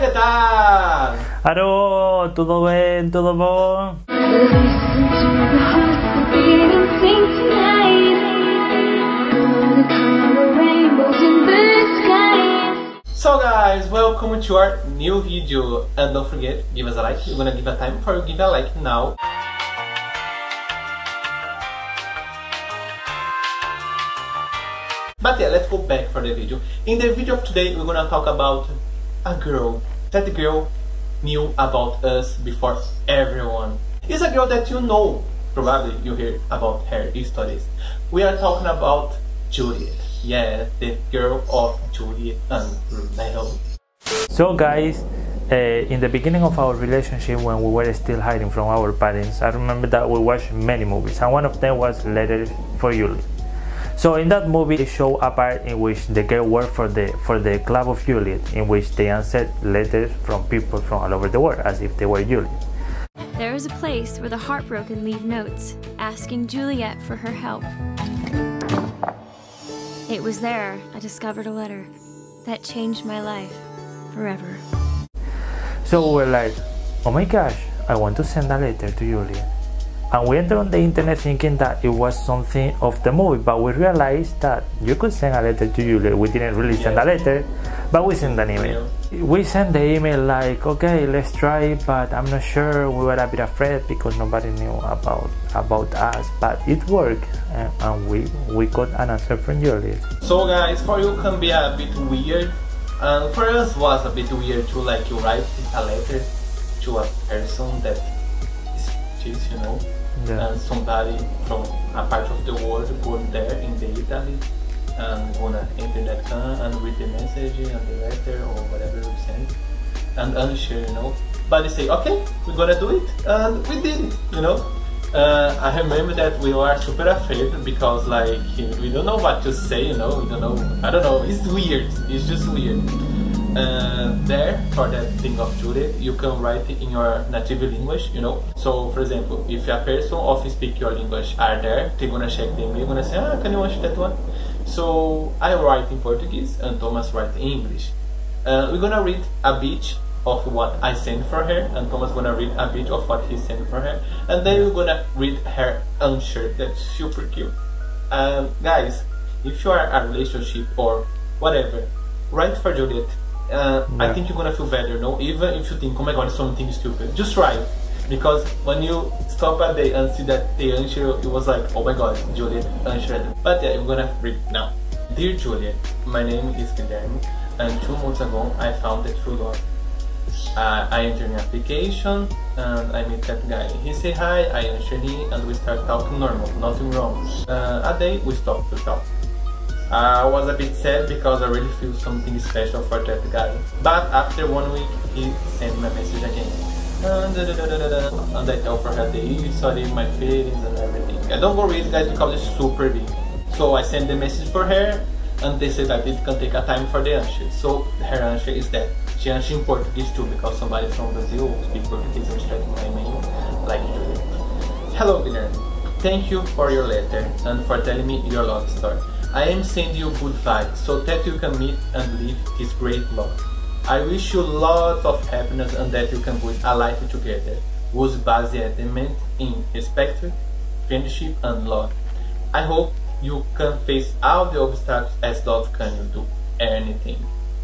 ¿qué tal? Aló, ¿todo bien? ¿Todo bom? So guys, welcome to our new video and don't forget, give us a like, you're gonna give a time for you give a like now. But yeah, let's go back for the video. In the video of today, we're gonna talk about a girl. That girl knew about us before everyone. It's a girl that you know. Probably you hear about her stories. We are talking about Juliet. Yeah, the girl of Juliet and Romeo. So guys, uh, in the beginning of our relationship when we were still hiding from our parents, I remember that we watched many movies and one of them was Letters for Juliet. So in that movie, they show a part in which the girl worked for the for the Club of Juliet, in which they answered letters from people from all over the world as if they were Juliet. There is a place where the heartbroken leave notes, asking Juliet for her help. It was there I discovered a letter that changed my life forever. So we were like, oh my gosh, I want to send a letter to Juliet. And we entered on the internet thinking that it was something of the movie, but we realized that you could send a letter to Juliet. We didn't really send a letter, but we sent an email. We sent the email like, okay, let's try but I'm not sure. We were a bit afraid because nobody knew about about us, but it worked, and, and we we got an answer from Juliet. So guys, for you can be a bit weird, and for us was a bit weird too. Like you write a letter to a person that is just you know, Yeah. and somebody from a part of the world go there in the Italy and gonna enter that can and read the message and the letter or whatever we send and answer, you know. But they say, okay, we're gonna do it, and we did it, you know. Uh, I remember that we were super afraid because like we don't know what to say, you know. We don't know. I don't know. It's weird. It's just weird. Uh, there for that thing of Juliet, you can write it in your native language, you know. So, for example, if a person of speak your language are there, they're gonna check the email, gonna say, ah, can you watch that one? So I write in Portuguese and Tomás write in English. Uh, we're gonna read a bit of what I sent for her, and Tomás gonna read a bit of what he sent for her, and then we're gonna read her answer. That's super cute. Um, guys, if you are a relationship or whatever, write for Juliet. Uh, I think you're gonna feel better, no? Even if you think, oh my god, something stupid, just try. Because when you stop a day and see that the answer, it was like, oh my god, Juliet answered. But yeah, I'm gonna read now. Dear Juliet, my name is Guilherme, and two months ago I found the true love. Uh, I entered an application and I met that guy. He said hi, I answered him, and we start talking normal, nothing wrong. Uh, a day we stopped to talk. I was a bit sad because I really feel something special for that guy. But after one week, he sent me a message again. Uh, and, da. and I for her the sorry, my feelings and everything. I don't go read guys because it's super big. So I sent the message for her and they said that it can take a time for the answer. So her answer is that she answered in Portuguese too because somebody from Brazil who speaks Portuguese answered my email like. Hello Guilherme, thank you for your letter and for telling me your love story. I am sending you good vibes so that you can meet and live this great love. I wish you lots of happiness and that you can build a life together, whose baseadamente in respect, friendship and love. I hope you can face all the obstacles as love can you do anything.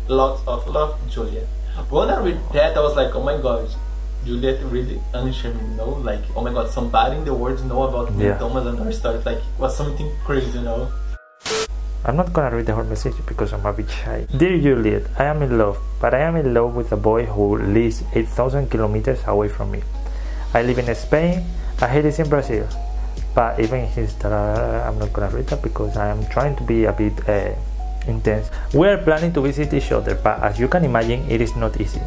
Lots of love, Juliet. When I read that, I was like, oh my god, Juliet really answered me, you know? Like, oh my god, somebody in the world know about me, Yeah. Tomás and our story. Like, it was something crazy, you know? I'm not gonna read the whole message because I'm a bit shy. Dear Juliet, I am in love, but I am in love with a boy who lives 8,000 kilometers away from me. I live in Spain, and he lives in Brazil. But even his, I'm not gonna read that because I am trying to be a bit uh, intense. We are planning to visit each other, but as you can imagine, it is not easy.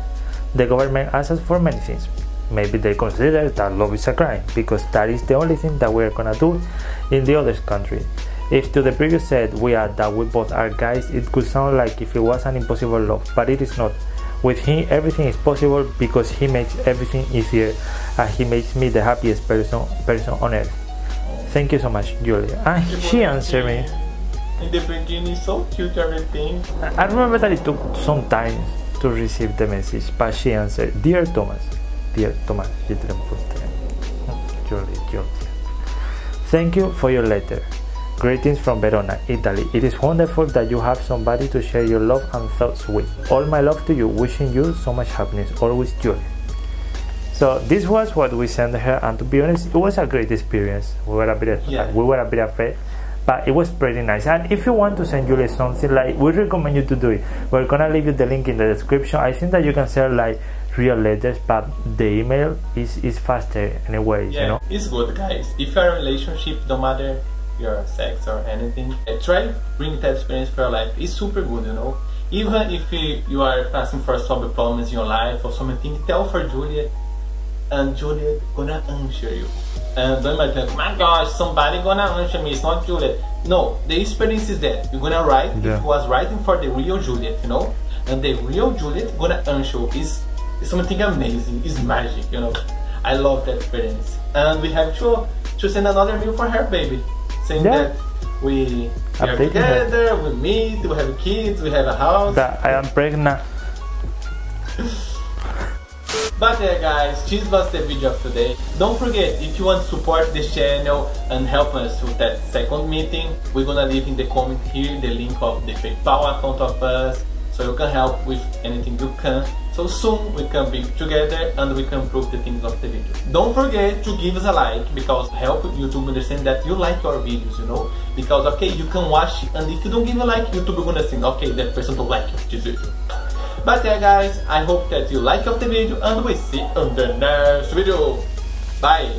The government asks us for many things. Maybe they consider that love is a crime because that is the only thing that we are gonna do in the other country. If to the previous said we add that we both are guys, it could sound like if it was an impossible love, but it is not. With him, everything is possible because he makes everything easier, and he makes me the happiest person person on earth. Thank you so much, Julia. And she answered me. In the beginning, so cute, everything. I remember that it took some time to receive the message, but she answered, Dear Tomás, Dear Tomás, she didn't put the Julie, Julie. Thank you for your letter. Greetings from Verona, Italy. It is wonderful that you have somebody to share your love and thoughts with. All my love to you, wishing you so much happiness. Always Julie. So this was what we sent her, and to be honest, it was a great experience. We were a bit, Yeah. we were a bit afraid, but it was pretty nice. And if you want to send Julie something, like we recommend you to do it. We're gonna leave you the link in the description. I think that you can send like real letters, but the email is is faster anyway. Yeah, You know. it's good, guys. If you're in a relationship, no matter your sex or anything, try bring that experience for your life. It's super good, you know. Even if you, are passing for some problems in your life or something, tell for Julia, and Julia gonna answer you. And don't imagine, my gosh, somebody gonna answer me. It's not Juliet. No, the experience is that you're gonna write. Yeah. It was writing for the real Juliet, you know, and the real Juliet gonna answer. Is something amazing. It's magic, you know. I love that experience. And we have to to send another mail for her, baby, saying Yeah. that we we are Updating her. together, we meet, we have kids, we have a house. That I am pregnant. But yeah guys, this was the video of today. Don't forget, if you want to support this channel and help us with that second meeting, we're gonna leave in the comment here the link of the PayPal account of us, so you can help with anything you can. So soon we can be together and we can prove the things of the video. Don't forget to give us a like because help YouTube understand that you like our videos, you know? Because okay, you can watch and if you don't give a like, YouTube gonna think, okay, that person don't like this video. But yeah guys, I hope that you like of the video and we see on the next video. Bye!